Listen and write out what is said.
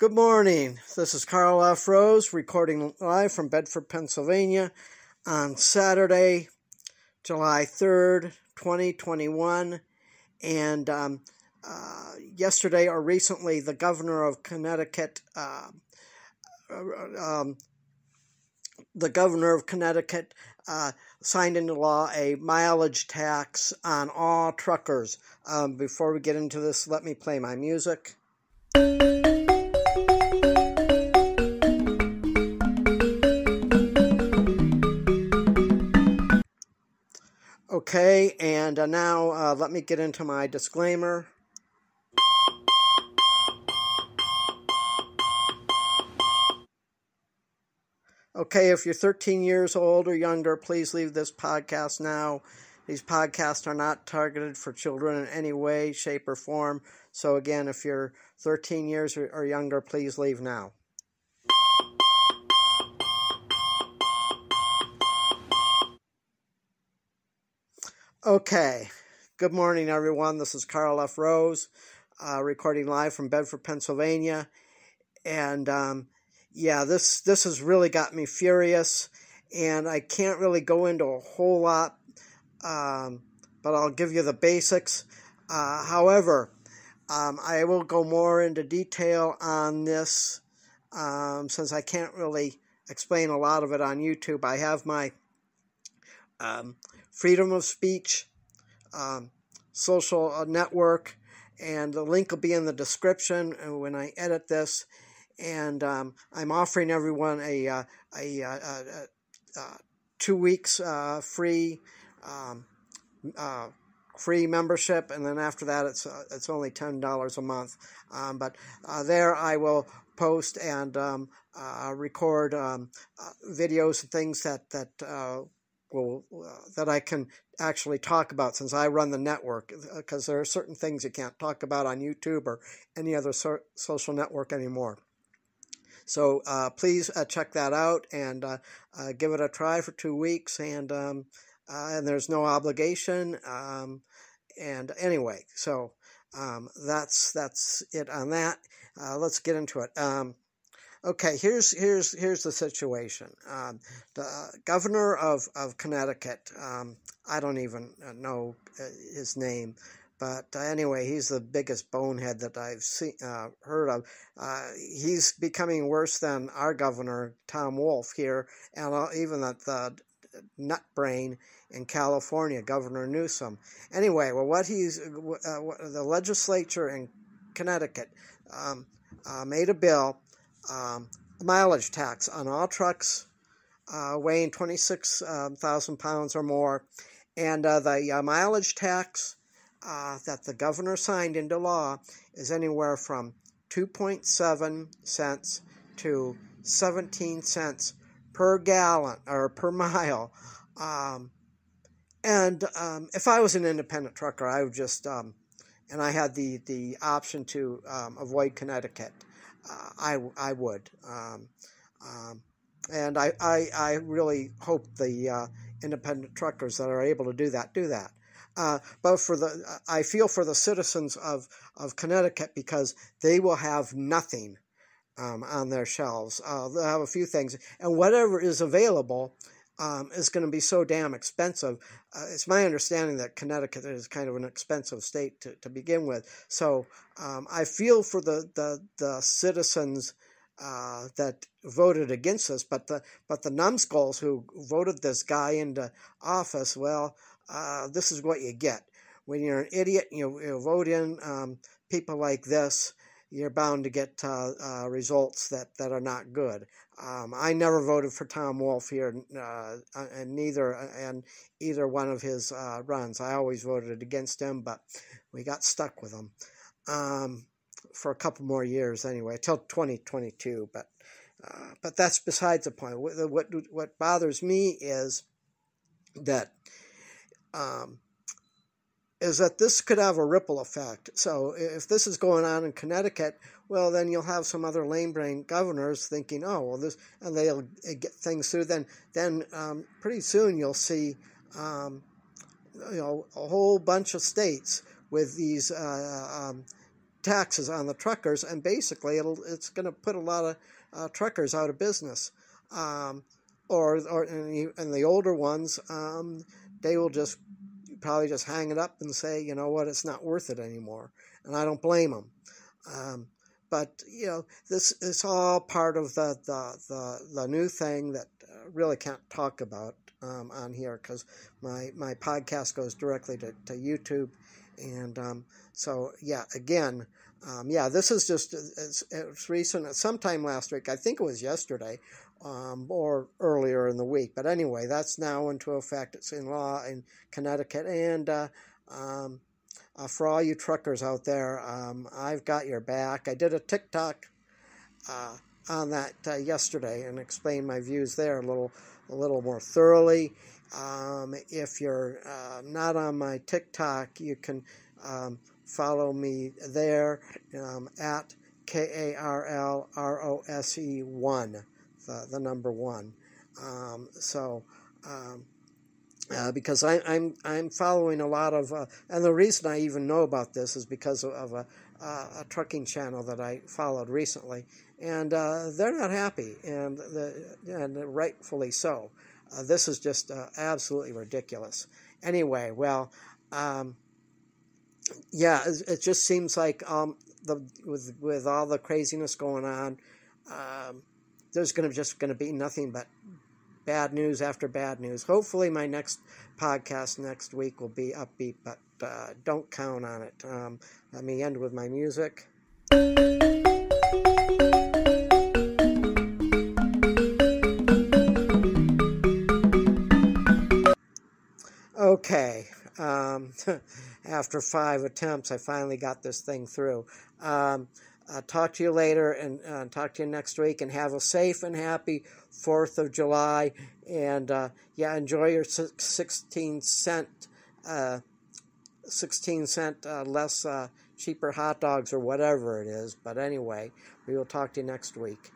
Good morning. This is Karl F. Rose recording live from Bedford, Pennsylvania on Saturday, July 3rd, 2021. And um, uh, yesterday or recently, the governor of Connecticut, uh, um, the governor of Connecticut uh, signed into law a mileage tax on all truckers. Um, before we get into this, let me play my music. Okay, and uh, now uh, let me get into my disclaimer. Okay, if you're 13 years old or younger, please leave this podcast now. These podcasts are not targeted for children in any way, shape, or form. So, again, if you're 13 years or younger, please leave now. Okay. Good morning, everyone. This is Karl F. Rose, uh, recording live from Bedford, Pennsylvania. And um, yeah, this this has really got me furious, and I can't really go into a whole lot, um, but I'll give you the basics. Uh, however, um, I will go more into detail on this um, since I can't really explain a lot of it on YouTube. I have my um, freedom of speech um, social uh, network, and the link will be in the description when I edit this. And um, I'm offering everyone a, uh, a, a, a, a two weeks uh, free um, uh, free membership, and then after that, it's uh, it's only ten dollars a month. Um, but uh, there, I will post and um, uh, record um, videos and things that that will uh, that I can actually talk about since I run the network because uh, there are certain things you can't talk about on YouTube or any other so- social network anymore. So uh, please uh, check that out and uh, uh, give it a try for two weeks and um, and there's no obligation. Um, and anyway, so um, that's that's it on that. let's get into it. Okay, here's here's here's the situation. Um, the governor of of Connecticut. Um, I don't even uh, know uh, his name, but uh, anyway, he's the biggest bonehead that I've seen uh, heard of. Uh, he's becoming worse than our governor Tom Wolf here, and uh, even the, the nut brain in California, Governor Newsom. Anyway, well, what he's the legislature in Connecticut um, made a bill um, mileage tax on all trucks uh, weighing 26,000 um, pounds or more. And uh, the uh, mileage tax uh, that the governor signed into law is anywhere from 2.7 cents to 17 cents per gallon or per mile. Um, and um, if I was an independent trucker, I would just, um, and I had the, the option to um, avoid Connecticut I, I would. Um, um, and I, I, I really hope the uh, independent truckers that are able to do that do that. Uh, but for the, I feel for the citizens of, of Connecticut because they will have nothing um, on their shelves. Uh, they'll have a few things, and whatever is available um, is going to be so damn expensive. Uh, it's my understanding that Connecticut is kind of an expensive state to, to begin with. So um, I feel for the, the, the citizens uh, that voted against this, but the, but the numbskulls who voted this guy into office, well, uh, this is what you get. When you're an idiot, you, you vote in um, people like this, you're bound to get uh, uh, results that, that are not good. Um, I never voted for Tom Wolf here, uh, and neither and either one of his uh, runs. I always voted against him, but we got stuck with him um, for a couple more years anyway, till 2022. But uh, but that's besides the point. What what, what bothers me is that um, is that this could have a ripple effect. So if this is going on in Connecticut, well, then you'll have some other lame brain governors thinking, oh, well, this, and they'll get things through. Then, then um, pretty soon you'll see, um, you know, a whole bunch of states with these uh, um, taxes on the truckers, and basically it'll it's going to put a lot of uh, truckers out of business. Um, or or and, and the older ones, um, they will just probably just hang it up and say, you know what, it's not worth it anymore, and I don't blame them. Um, but you know, this is all part of the the the, the new thing that uh, really can't talk about um, on here because my my podcast goes directly to, to YouTube, and um, so yeah, again, um, yeah, this is just it's, it's recent. Sometime last week, I think it was yesterday, um, or earlier in the week. But anyway, that's now into effect. It's in law in Connecticut, and uh, um, uh, for all you truckers out there, um, I've got your back. I did a TikTok uh, on that uh, yesterday and explained my views there a little a little more thoroughly. Um, if you're uh, not on my TikTok, you can um, follow me there um, at K A R L R O S E 1, the, the number one. Um, so, um, uh, because I, am I'm, I'm following a lot of, uh, and the reason I even know about this is because of, of a, a, trucking channel that I followed recently, and uh, they're not happy, and the, and rightfully so. Uh, this is just uh, absolutely ridiculous. Anyway, well, um, yeah, it, it, just seems like um, the with with all the craziness going on, um, there's going to just going to be nothing but bad news after bad news. Hopefully, my next podcast next week will be upbeat, but uh, don't count on it. Um, let me end with my music. Okay. Um, after five attempts, I finally got this thing through. Um, uh, talk to you later and uh, talk to you next week and have a safe and happy 4th of July. And uh, yeah, enjoy your 16 cent, uh, 16 cent uh, less uh, cheaper hot dogs or whatever it is. But anyway, we will talk to you next week.